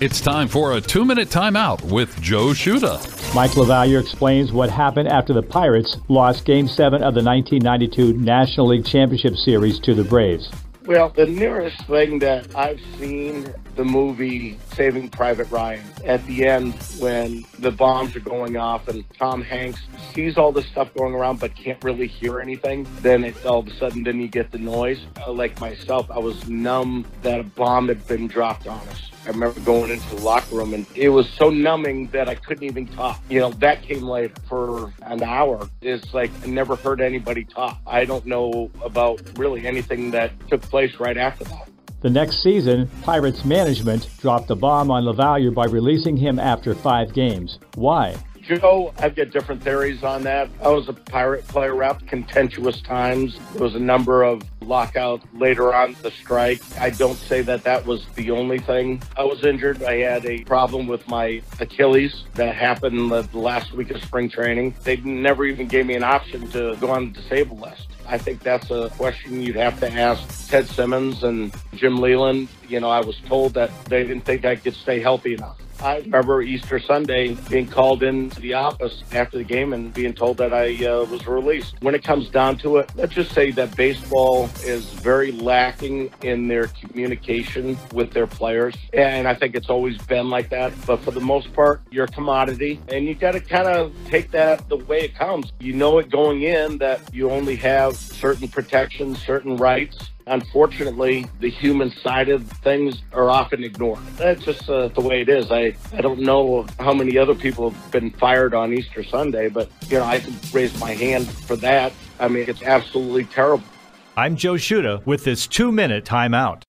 It's time for a two minute timeout with Joe Shuta. Mike LaValliere explains what happened after the Pirates lost Game 7 of the 1992 National League Championship Series to the Braves. Well, the nearest thing that I've seen the movie Saving Private Ryan at the end when the bombs are going off and Tom Hanks sees all this stuff going around but can't really hear anything. Then it, all of a sudden, then you get the noise. Uh, like myself, I was numb that a bomb had been dropped on us. I remember going into the locker room and it was so numbing that I couldn't even talk. You know, that came later for an hour. It's like I never heard anybody talk. I don't know about really anything that took place right after that. The next season, Pirates management dropped the bomb on LaValliere by releasing him after five games. Why? Joe, I've got different theories on that. I was a pirate player rep, contentious times. There was a number of lockouts later on the strike. I don't say that that was the only thing. I was injured. I had a problem with my Achilles that happened the last week of spring training. They never even gave me an option to go on the disabled list. I think that's a question you'd have to ask Ted Simmons and Jim Leyland. You know, I was told that they didn't think I could stay healthy enough. I remember Easter Sunday being called into the office after the game and being told that I uh, was released. When it comes down to it, let's just say that baseball is very lacking in their communication with their players. And I think it's always been like that. But for the most part, you're a commodity and you got to kind of take that the way it comes. You know it going in that you only have certain protections, certain rights unfortunately, the human side of things are often ignored. That's just uh, the way it is. I, I don't know how many other people have been fired on Easter Sunday, but, you know, I can raise my hand for that. I mean, it's absolutely terrible. I'm Joe Shuta with this two minute timeout.